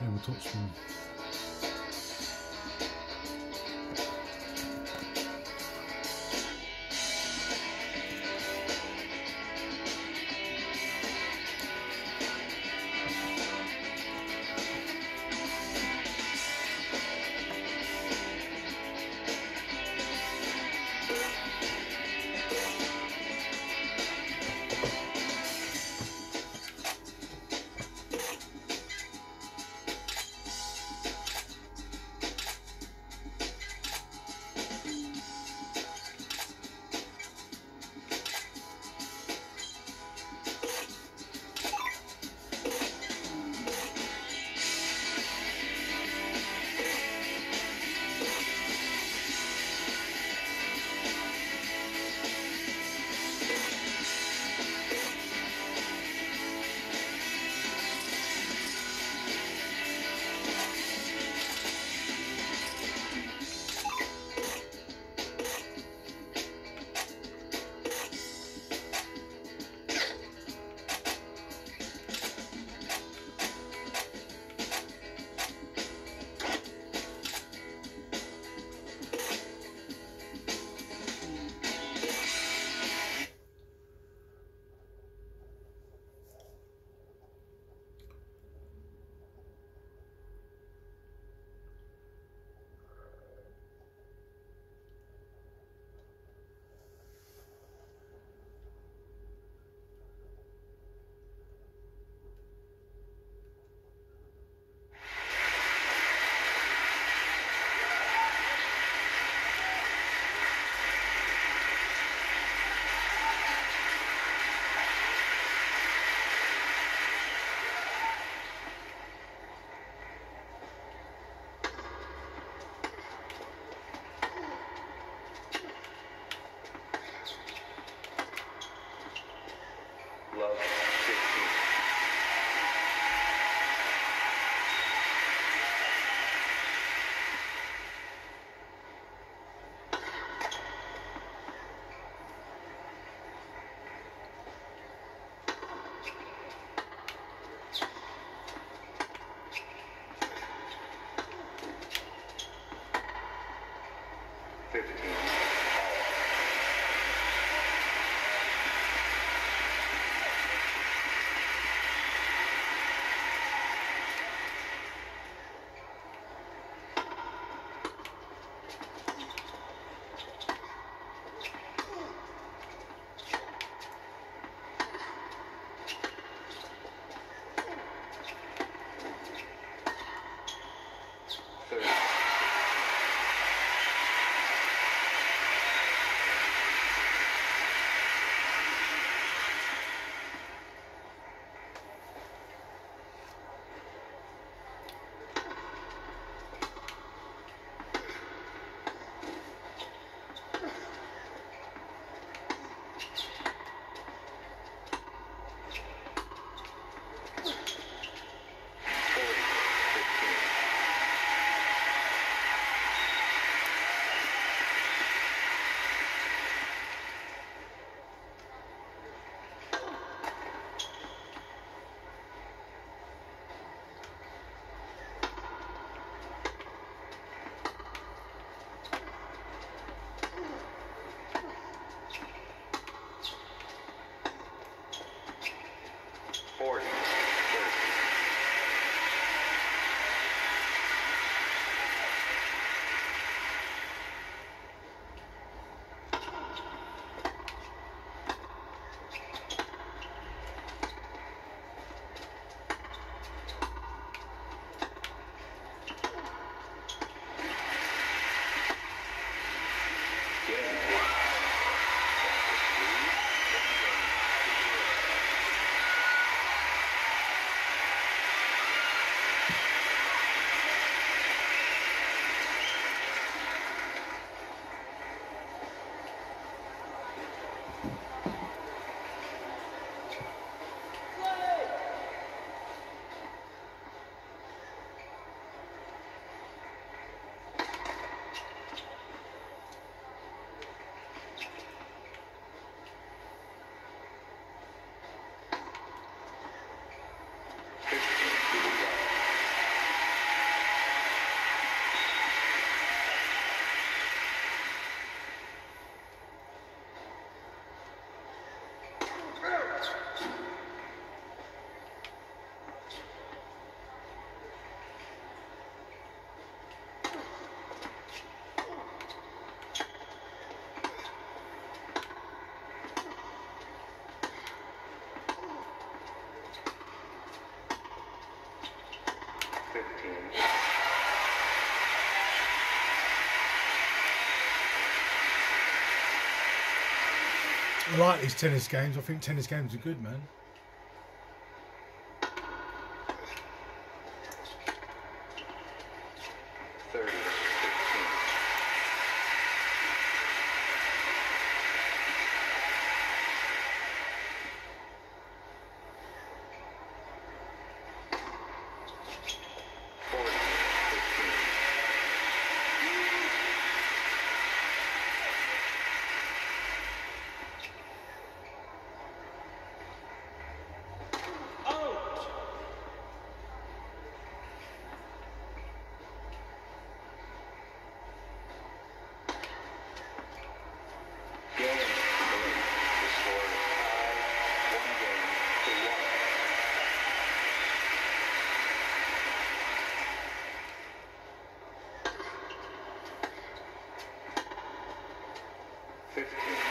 Game of touchscreen. like these tennis games. I think tennis games are good, man. Thank.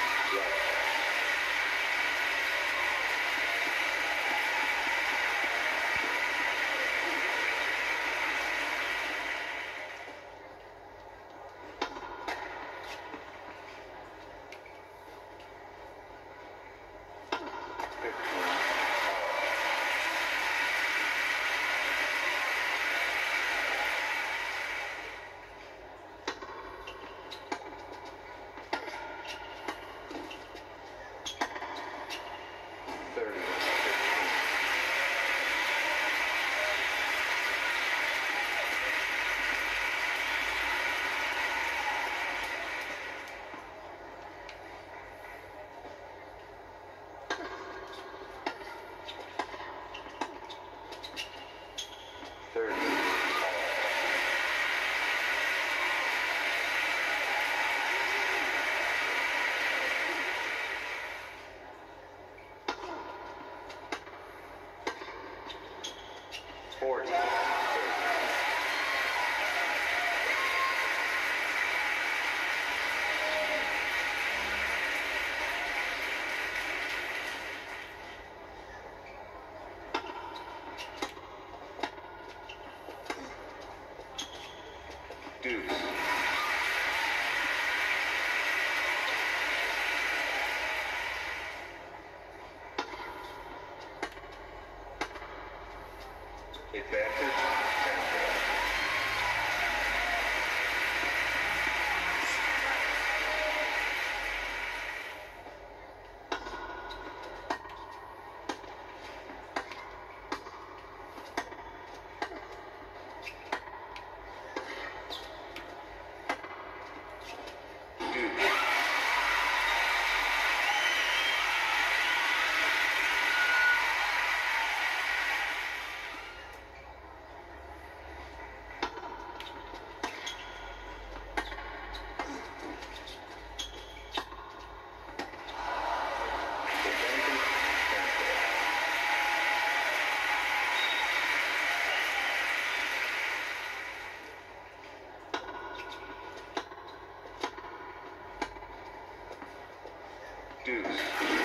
Deuce.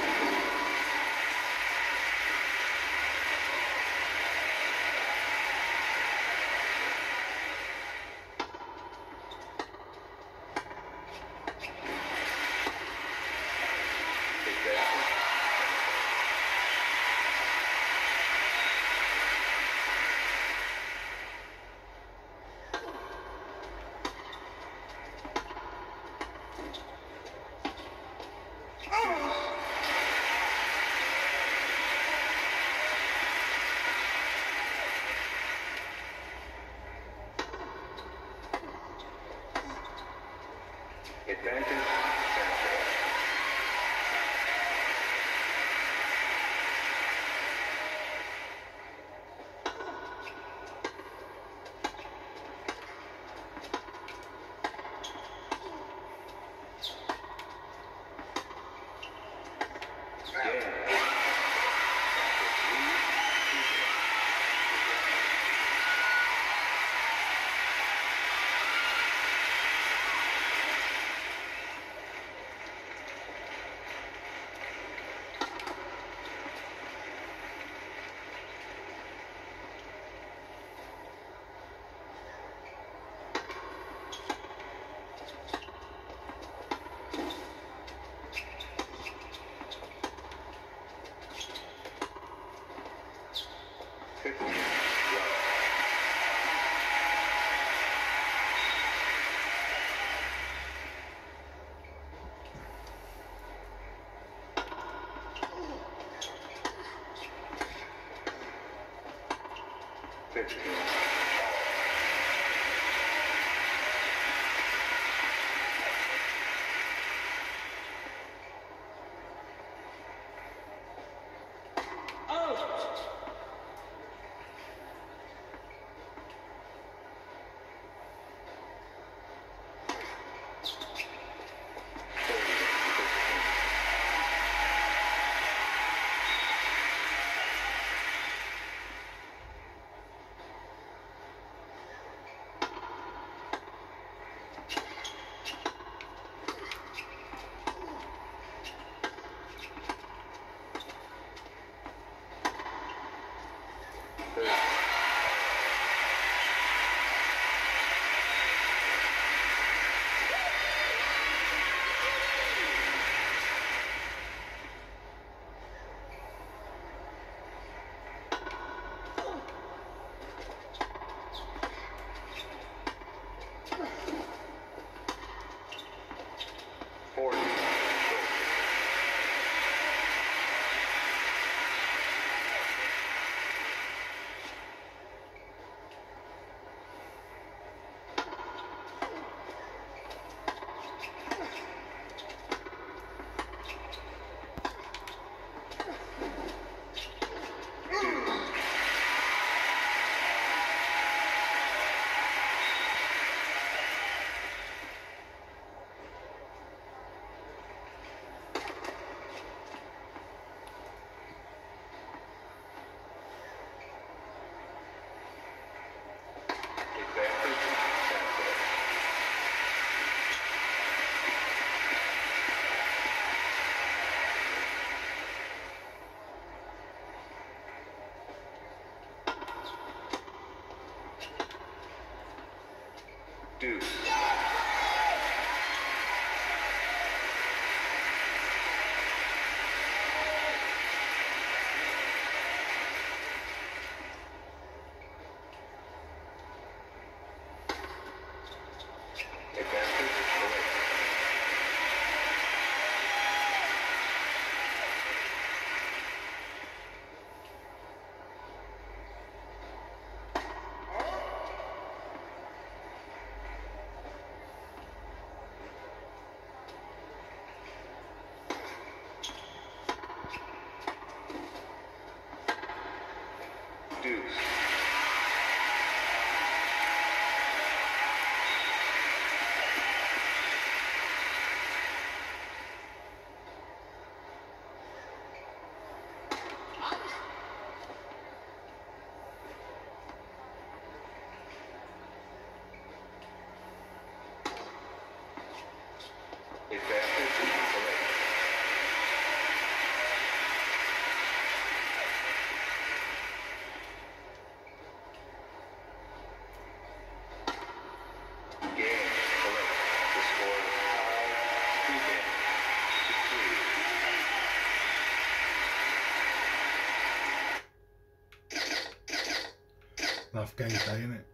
15. Deuce. que está, viene.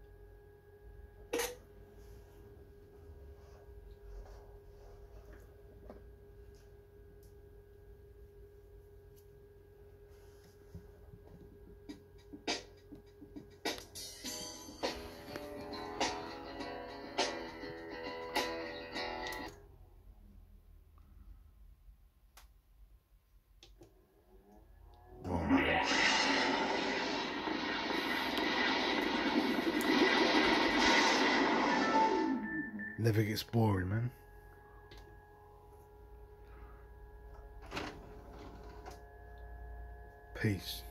Never gets boring, man. Peace.